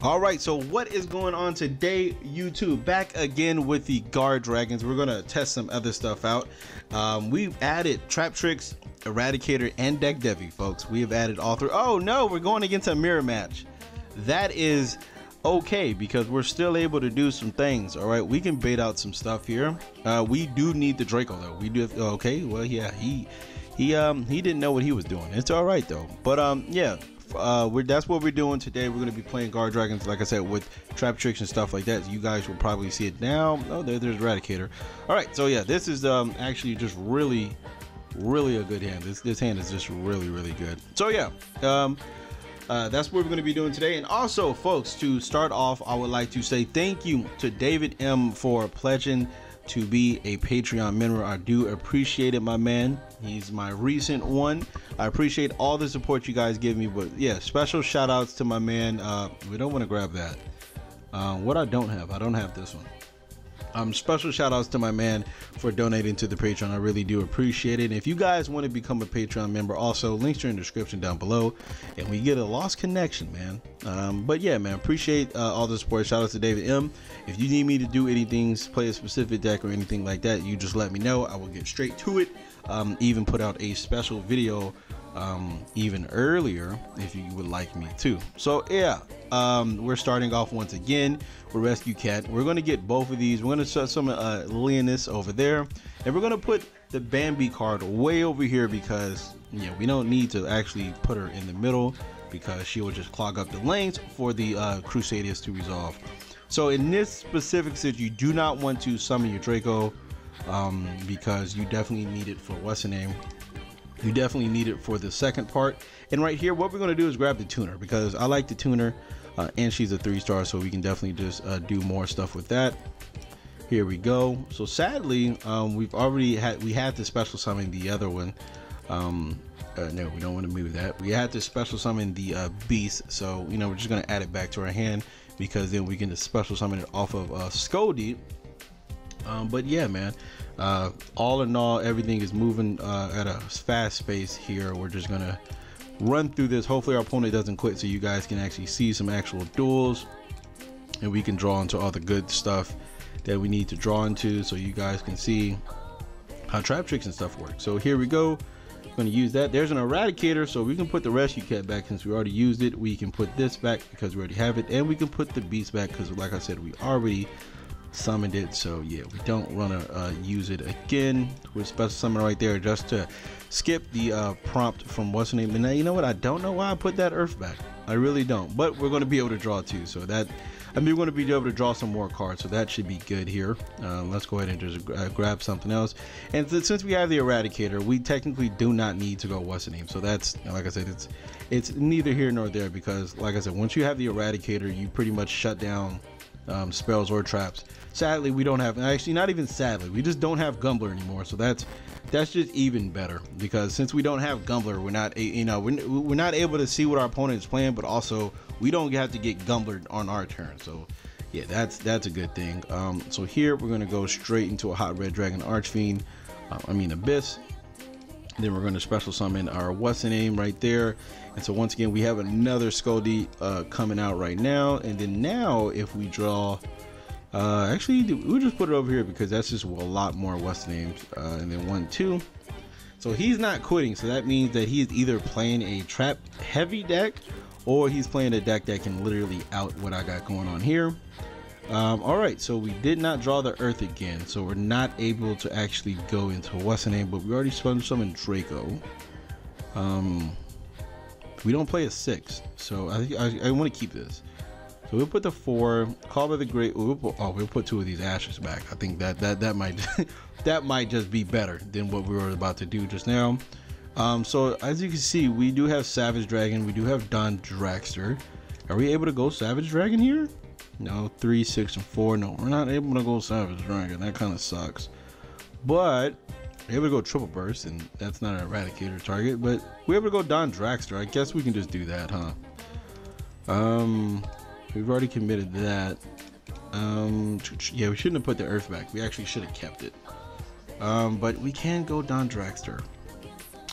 All right, so what is going on today, YouTube? Back again with the Guardragons. We're gonna test some other stuff out. Um, we've added Trap Tricks, Eradicator, and Deck Devi, folks. We have added all three. Oh no, we're going against a mirror match. That is okay because we're still able to do some things. All right, we can bait out some stuff here. Uh, we do need the Draco though. We do. Okay, well yeah, he he um he didn't know what he was doing. It's all right though. But um yeah, uh, we're that's what we're doing today. We're going to be playing Guardragons, like I said, with trap tricks and stuff like that. You guys will probably see it now. Oh, there, there's Eradicator. All right, so yeah, this is um actually just really, really a good hand. This this hand is just really, really good. So yeah, um. Uh, that's what we're going to be doing today. And also, folks, to start off, I would like to say thank you to David M for pledging to be a Patreon member. I do appreciate it, my man. He's my recent one. I appreciate all the support you guys give me. But yeah, special shout outs to my man. Uh, we don't want to grab that. Uh, what I don't have, I don't have this one. Um, special shout outs to my man for donating to the Patreon. I really do appreciate it. And if you guys want to become a Patreon member, also links are in the description down below. And we get a lost connection, man. Um, but yeah, man, appreciate uh, all the support. Shout out to David M. If you need me to do anything, play a specific deck or anything like that, you just let me know. I will get straight to it. Um, even put out a special video um, even earlier if you would like me to. So yeah, um, we're starting off once again with Rescue Cat. We're going to get both of these. We're going to set some uh, Leonis over there, and we're going to put the Bambi card way over here because yeah, we don't need to actually put her in the middle because she will just clog up the lanes for the uh, Crusaders to resolve. So in this specific situation, you do not want to summon your Draco um, because you definitely need it for what's the name? You definitely need it for the second part. And right here what we're going to do is grab the tuner because i like the tuner uh, and she's a three star so we can definitely just uh, do more stuff with that. Here we go. So sadly um, we've already had we had to special summon the other one. Um, uh, no we don't want to move that. We had to special summon the uh, beast so you know we're just going to add it back to our hand because then we can just special summon it off of uh, um, but yeah man uh, all in all everything is moving uh, at a fast pace here. We're just gonna run through this. Hopefully our opponent doesn't quit so you guys can actually see some actual duels and we can draw into all the good stuff that we need to draw into so you guys can see how trap tricks and stuff work. So here we go to use that. There's an eradicator so we can put the rescue cat back. Since we already used it we can put this back because we already have it and we can put the beast back because like i said we already summoned it. So yeah we don't want to uh, use it again. We're special summon right there just to skip the uh, prompt from what's the name and now you know what? I don't know why I put that earth back I really don't but we're going to be able to draw two, so that I mean going to be able to draw some more cards so that should be good here. Uh, let's go ahead and just uh, grab something else. And since we have the eradicator we technically do not need to go what's the name? So that's like I said it's it's neither here nor there because like I said once you have the eradicator you pretty much shut down um, spells or traps. Sadly we don't have actually not even sadly we just don't have gumbler anymore so that's that's just even better because since we don't have gumbler we're not you know we're, we're not able to see what our opponent is playing but also we don't have to get gumbler on our turn. So yeah that's that's a good thing. Um, so here we're to go straight into a hot red dragon archfiend uh, i mean abyss. Then we're to special summon our what's the name right there. And so once again we have another Scody uh, coming out right now. And then now if we draw uh, actually, we'll just put it over here because that's just a lot more West names. Uh, and then one, two. So he's not quitting. So that means that he's either playing a trap heavy deck or he's playing a deck that can literally out what I got going on here. Um, all right, so we did not draw the Earth again, so we're not able to actually go into what's the name, but we already spun some in Draco. Um, we don't play a six, so I, I, I want to keep this. So we'll put the four. Call by the Grave. We'll put, oh, we'll put two of these ashes back. I think that that that might that might just be better than what we were about to do just now. Um, so as you can see, we do have Savage Dragon. We do have Dawn Dragster. Are we able to go Savage Dragon here? No, three, six, and four. No, we're not able to go Savage Dragon. That kind of sucks. But we're able to go Triple Burst, and that's not an Eradicator target. But we're able to go Dawn Dragster. I guess we can just do that, huh? Um, We've already committed that. Um, yeah, we shouldn't have put the Earth back. We actually should have kept it. Um, but we can go Dawn Dragster.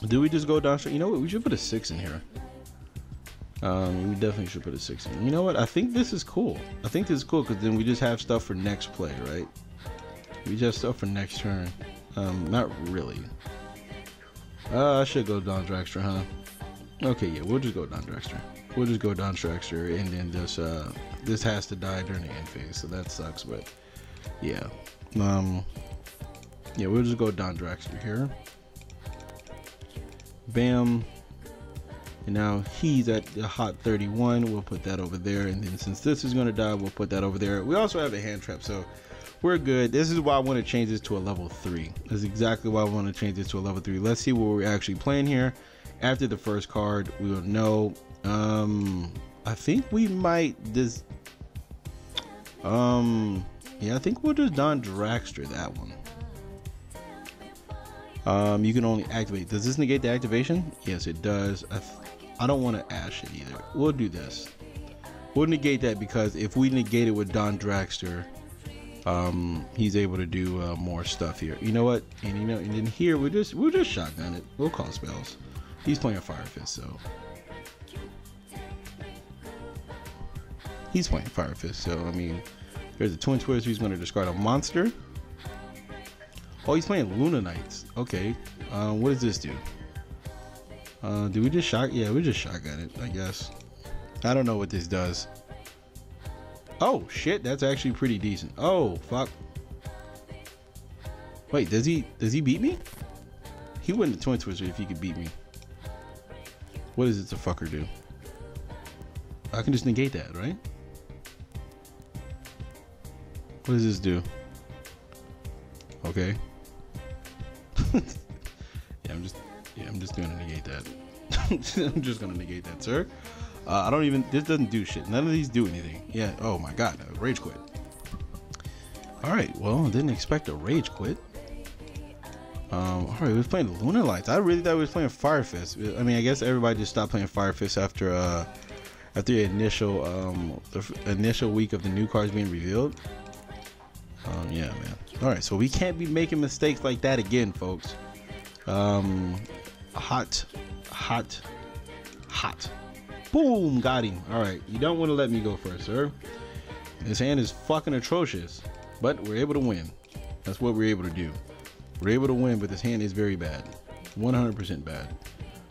Do we just go Dawn? You know what? We should put a six in here. Um, we definitely should put a six in. You know what? I think this is cool. I think this is cool because then we just have stuff for next play, right? We just stuff for next turn. Um, not really. Uh, I should go Dawn Dragster, huh? Okay, yeah, we'll just go Dawn Dragster. We'll just go Dawn Dragster, and then this uh, this has to die during the end phase, so that sucks. But yeah, um, yeah, we'll just go Dawn Dragster here. Bam. And now he's at the hot 31. We'll put that over there. And then since this is going to die, we'll put that over there. We also have a hand trap, so we're good. This is why I want to change this to a level 3. That's exactly why I want to change this to a level 3. Let's see what we're actually playing here. After the first card, we will know. Um, I think we might this. Um, yeah, I think we'll just Dawn Dragster that one. Um, you can only activate. Does this negate the activation? Yes, it does. I, I don't want to ash it either. We'll do this. We'll negate that because if we negate it with Dawn Dragster, um, he's able to do uh, more stuff here. You know what? And you know, and then here we just we'll just shotgun it. We'll call spells. He's playing a Fire Fist, so he's playing Fire Fist. So I mean, there's a Twin Twist. He's going to discard a monster. Oh, he's playing Lunalights. Okay. Uh, what does this do? Uh, do we just shot? Yeah, we just shotgun it, I guess. I don't know what this does. Oh, shit. That's actually pretty decent. Oh, fuck. Wait, does he does he beat me? He wouldn't have Twin Twister if he could beat me. What does it to fucker do? I can just negate that, right? What does this do? Okay. yeah, I'm just yeah, I'm just gonna negate that. I'm just gonna negate that, sir. Uh, I don't even. This doesn't do shit. None of these do anything. Yeah. Oh my god. Rage quit. All right. Well, I didn't expect a rage quit. Um, all right, we was playing Lunalights. I really thought we was playing Fire Fist. I mean, I guess everybody just stopped playing Fire Fist after uh, after the initial um, the initial week of the new cards being revealed. Um, yeah, man. All right, so we can't be making mistakes like that again, folks. Um, hot, hot, hot. Boom, got him. All right, you don't want to let me go first, sir. This hand is fucking atrocious, but we're able to win. That's what we're able to do. We're able to win, but this hand is very bad. 100% bad.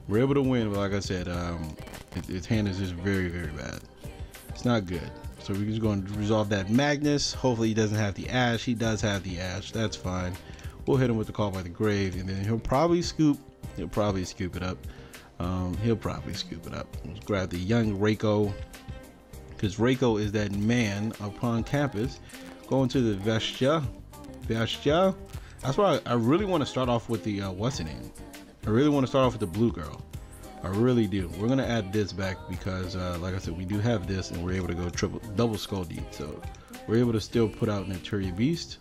We're able to win, but like I said, um, his hand is just very, very bad. It's not good. So we're just going to resolve that Magnus. Hopefully he doesn't have the Ash. He does have the Ash. That's fine. We'll hit him with the Call by the Grave, and then he'll probably scoop. He'll probably scoop it up. Um, he'll probably scoop it up. Let's grab the young Reiko, because Reiko is that man upon campus going to the Vestia. Vestia. That's why I, I really want to start off with the uh, what's the name? I really want to start off with the blue girl. I really do. We're gonna add this back because, uh, like I said, we do have this, and we're able to go triple, double skull deep. So we're able to still put out Naturia Beast.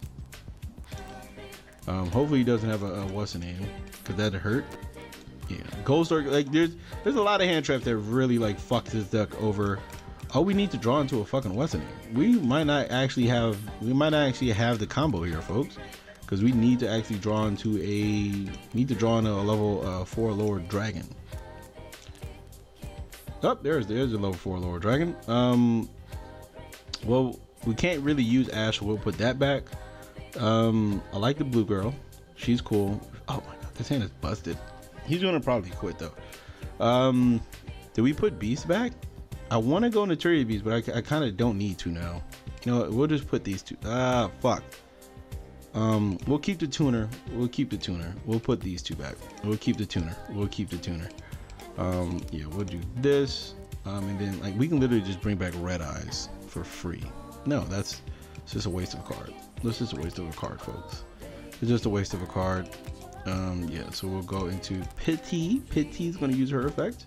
Um, hopefully he doesn't have a, a what's name, cause that'd hurt. Yeah, Ghost Ogre. Like there's there's a lot of hand traps that really like fucked this deck over. Oh, we need to draw into a fucking what's name. We might not actually have we might not actually have the combo here, folks because we need to actually draw into a need to draw into a level uh, four lower dragon. Oh, there's there's a level four lower dragon. Um, well, we can't really use Ash. We'll put that back. Um, I like the blue girl. She's cool. Oh my god, this hand is busted. He's gonna probably quit though. Um, do we put Beast back? I want to go into Naturia Beast, but I, I kind of don't need to now. You know? We'll just put these two. Ah, fuck. Um, we'll keep the tuner. We'll keep the tuner. We'll put these two back. We'll keep the tuner. We'll keep the tuner. Um, yeah, we'll do this. Um, and then like we can literally just bring back red eyes for free. No, that's it's just a waste of a card. This is a waste of a card, folks. It's just a waste of a card. Um, yeah, so we'll go into Pity. Pity is gonna use her effect.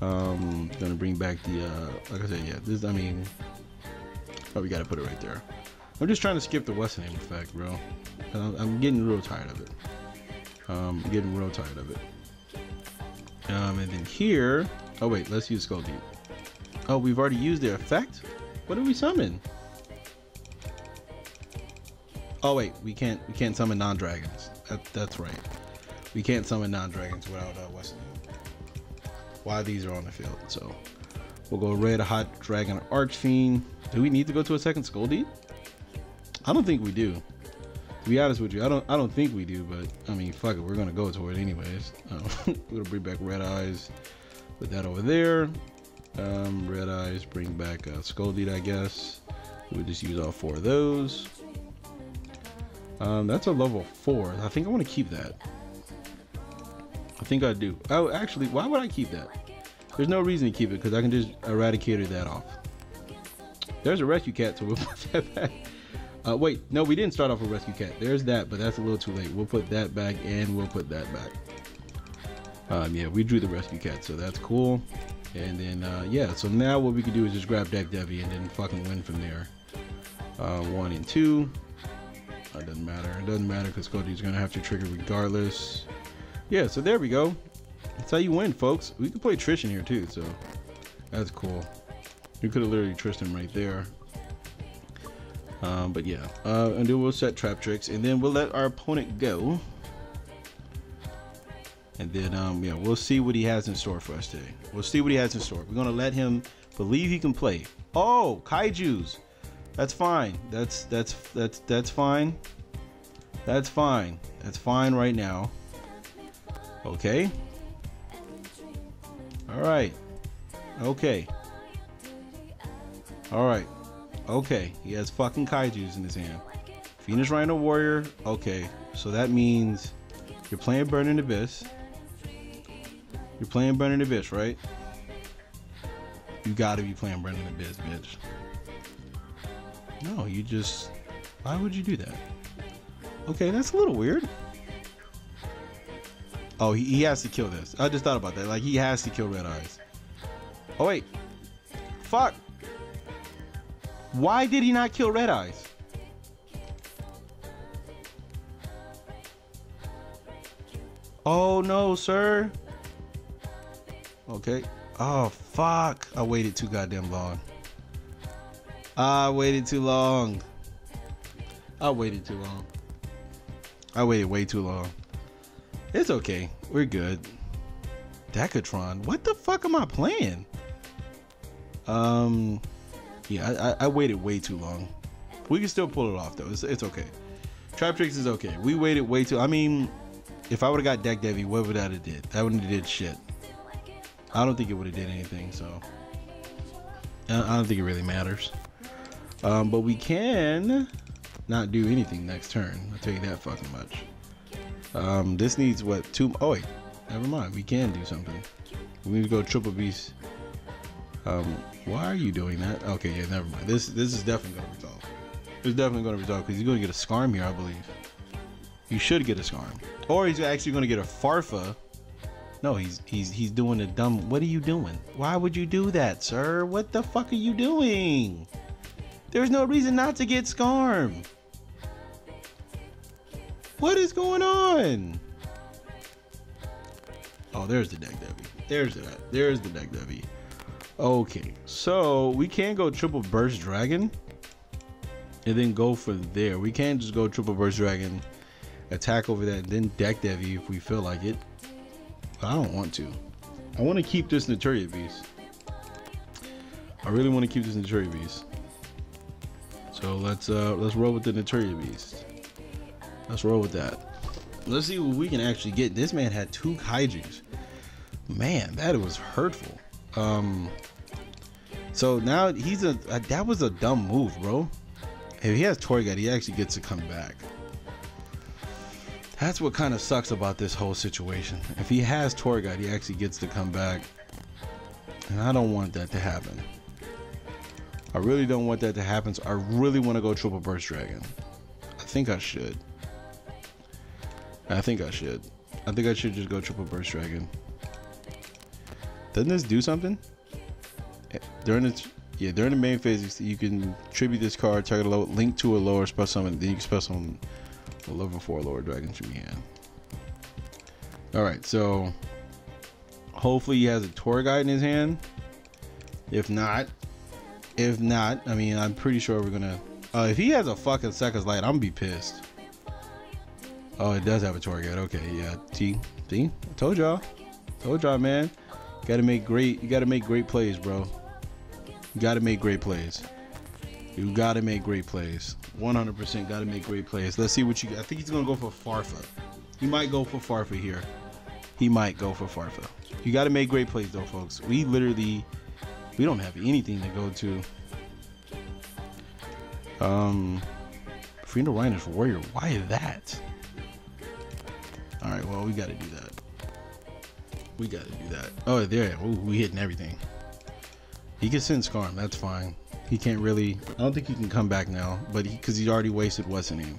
Um, gonna bring back the uh, like I said, yeah. This, I mean, oh, we gotta put it right there. I'm just trying to skip the West name effect, bro. I'm, I'm getting real tired of it. Um, I'm getting real tired of it. Um, and then here, oh wait, let's use Skull Deep. Oh, we've already used their effect? What did we summon? Oh wait, we can't we can't summon non-dragons. That, that's right. We can't summon non-dragons without uh, Why these are on the field, so We'll go red hot dragon archfiend. Do we need to go to a second skull deep? I don't think we do. Be honest with you, I don't I don't think we do, but I mean fuck it, we're gonna go to it anyways. Um, we're gonna bring back red eyes. Put that over there. Um, red eyes, bring back uh, skull I guess. We'll just use all four of those. Um, that's a level four. I think I want to keep that. I think I do. Oh, actually, why would I keep that? There's no reason to keep it because I can just eradicate that off. There's a rescue cat, so we'll put that back. Uh, wait, no, we didn't start off with rescue cat. There's that, but that's a little too late. We'll put that back and we'll put that back. Um, yeah, we drew the rescue cat, so that's cool. And then, uh, yeah, so now what we can do is just grab Deck Devi and then fucking win from there. Uh, one and two. It doesn't matter. It doesn't matter because Cody's going to have to trigger regardless. Yeah, so there we go. That's how you win, folks. We can play Trish in here too, so that's cool. We could have literally Tristan right there. Um, but yeah, uh, and then we'll set trap tricks, and then we'll let our opponent go. And then, um, yeah, we'll see what he has in store for us today. We'll see what he has in store. We're gonna let him believe he can play. Oh, kaiju's. That's fine. That's that's that's that's fine. That's fine. That's fine right now. Okay. All right. Okay. All right. Okay. He has fucking kaiju's in his hand. Phoenix Rhino Warrior. Okay. So that means you're playing Burning Abyss. You're playing Burning Abyss, right? You gotta be playing Burning Abyss, bitch. No, you just. Why would you do that? Okay, that's a little weird. Oh, he, he has to kill this. I just thought about that. Like, he has to kill Red Eyes. Oh, wait. Fuck. Why did he not kill Red Eyes? Oh, no, sir. Okay. Oh, fuck. I waited too goddamn long. I waited too long. I waited too long. I waited way too long. It's okay. We're good. Decatron. What the fuck am I playing? Um, yeah, I, I, waited way too long. We can still pull it off though. It's, it's okay. Trap Tricks is okay. We waited way too. I mean, if I would have got Deck Devi, what would that have did? That wouldn't have did shit. I don't think it would have did anything. So I don't think it really matters. Um, but we can not do anything next turn. I'll tell you that fucking much. Um, this needs what two? Oh wait, never mind. We can do something. We need to go triple beast. Um, why are you doing that? Okay, yeah, never mind. This this is definitely gonna resolve. It's definitely gonna resolve because he's gonna get a Scarm here, I believe. You should get a Scarm, or he's actually gonna get a Farfa. No, he's he's he's doing a dumb. What are you doing? Why would you do that, sir? What the fuck are you doing? There's no reason not to get Scarm. What is going on? Oh, there's the deck Devi. There's that. There's the deck Devi. Okay, so we can go triple burst dragon and then go for there. We can't just go triple burst dragon, attack over that, and then deck Devi if we feel like it. But I don't want to. I want to keep this Naturia Beast. I really want to keep this Naturia Beast. So let's uh let's roll with the Naturia Beast. Let's roll with that. Let's see what we can actually get. This man had two kaijus. Man, that was hurtful. Um so now he's a, a that was a dumb move, bro. If he has Torghast, he actually gets to come back. That's what kind of sucks about this whole situation. If he has Torghast, he actually gets to come back. And I don't want that to happen. I really don't want that to happen. So I really want to go triple burst dragon. I think I should. I think I should. I think I should just go triple burst dragon. Doesn't this do something? Eh, during the yeah during the main phase, you can tribute this card, target a low, link to a lower spell summon, then you can spell summon a level four lower dragon from your hand. All right, so hopefully he has a tour guide in his hand. If not, if not, I mean, I'm pretty sure we're gonna. Uh, if he has a fucking seconds light, I'm gonna be pissed. Oh, it does have a tour guide. Okay, yeah. T, T. I told y'all. Told y'all, man. You gotta make great. You gotta make great plays, bro. You got to make great plays. You got to make great plays. 100% got to make great plays. Let's see what you. I think he's gonna go for Farfa. He might go for Farfa here. He might go for Farfa. You got to make great plays though, folks. We literally we don't have anything to go to. Um, Freedom Rhinos Warrior. Why that? All right. Well, we got to do that. We got to do that. Oh, there. Ooh, we hitting everything. He can send Scarm. That's fine. He can't really. I don't think he can come back now, but because he, he's already wasted what's in him.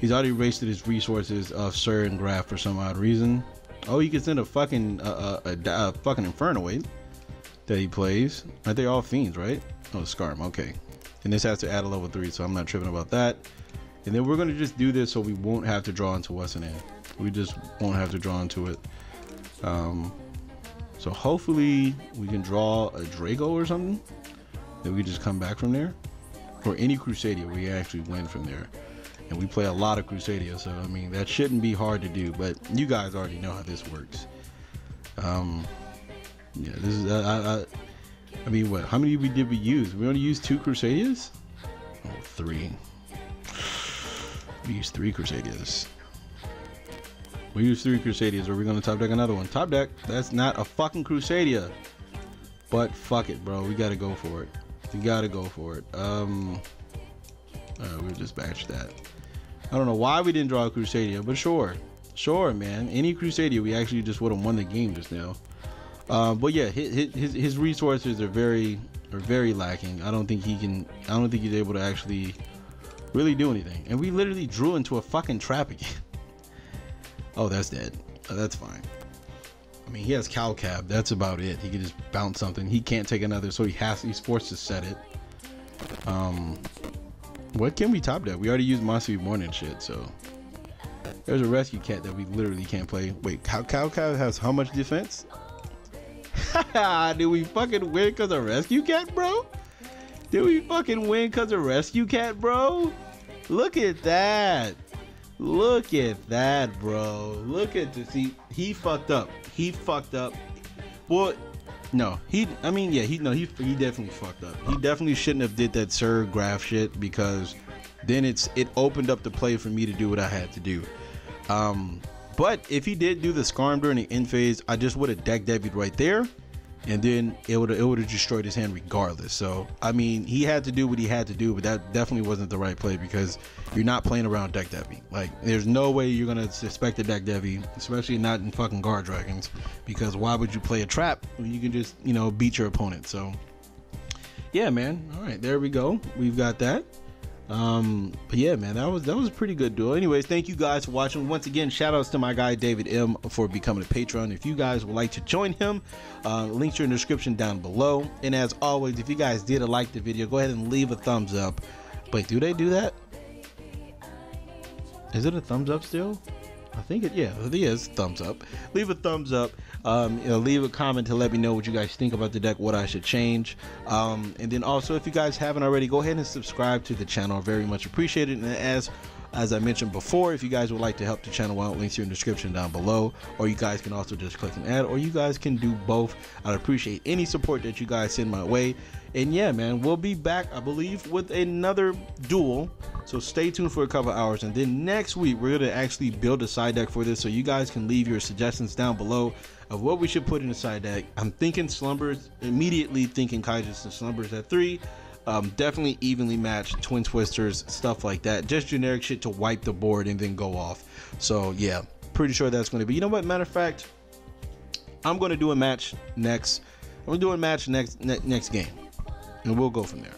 He's already wasted his resources of Cir and Graff for some odd reason. Oh, he can send a fucking uh, a, a, a fucking Inferno wait that he plays. Aren't they all fiends, right? Oh, Scarm. Okay. And this has to add a level three, so I'm not tripping about that. And then we're gonna just do this so we won't have to draw into what's in it. We just won't have to draw into it. Um, so hopefully we can draw a Drago or something. Then we just come back from there. Or any Crusadia, we actually win from there. And we play a lot of Crusadia, so I mean that shouldn't be hard to do. But you guys already know how this works. Um, yeah, this is I, I, I mean what? How many we did we use? We only used two Crusadias. Oh, three. We used three Crusadias. We use three Crusadias. Are we gonna top deck another one? Top deck. That's not a fucking Crusadia. But fuck it, bro. We gotta go for it. We gotta go for it. Um, uh, we'll just batch that. I don't know why we didn't draw a Crusadia, but sure, sure, man. Any Crusadia, we actually just would have won the game just now. Uh, but yeah, his, his his resources are very are very lacking. I don't think he can. I don't think he's able to actually really do anything. And we literally drew into a fucking trap again. oh, that's dead. Oh, that's fine. I mean, he has Calcab. That's about it. He can just bounce something. He can't take another, so he has. He's forced to set it. Um, what can we top that? We already used Monster and shit, so there's a rescue cat that we literally can't play. Wait, cow Calcab has how much defense? Did we fucking win because of Rescue Cat, bro? Did we fucking win because of Rescue Cat, bro? Look at that. Look at that, bro. Look at this. He, he fucked up. He fucked up. Well, no, he. I mean, yeah, he no, he he definitely fucked up. He definitely shouldn't have did that Cir Graff shit because then it's it opened up the play for me to do what I had to do. Um, but if he did do the Scarm during the end phase, I just would have deck debuted right there, and then it would it would have destroyed his hand regardless. So I mean, he had to do what he had to do, but that definitely wasn't the right play because you're not playing around deck devi. Like, there's no way you're gonna suspect a deck devi, especially not in fucking Guardragons, because why would you play a trap when you can just you know beat your opponent? So yeah, man. All right, there we go. We've got that. Um, but yeah, man, that was that was a pretty good duel. Anyways, thank you guys for watching. Once again, shout outs to my guy David M for becoming a patron. If you guys would like to join him, uh, links are in the description down below. And as always, if you guys did like the video, go ahead and leave a thumbs up. But do they do that? Is it a thumbs up still? I think it, yeah, it is thumbs up. Leave a thumbs up. Um, you know, leave a comment to let me know what you guys think about the deck, what I should change. Um, and then also, if you guys haven't already, go ahead and subscribe to the channel. Very much appreciated. And as as I mentioned before, if you guys would like to help the channel out, links are in the description down below. Or you guys can also just click an ad, or you guys can do both. I'd appreciate any support that you guys send my way. And yeah, man, we'll be back, I believe, with another duel. So stay tuned for a couple hours. And then next week, we're going to actually build a side deck for this. So you guys can leave your suggestions down below of what we should put in the side deck. I'm thinking Slumbers, immediately thinking Kaijus and Slumbers at three. Um, definitely evenly matched twin twisters, stuff like that. Just generic shit to wipe the board and then go off. So yeah, pretty sure that's going to be. You know what? Matter of fact, I'm going to do a match next. I'm going to do a match next ne- next game, and we'll go from there.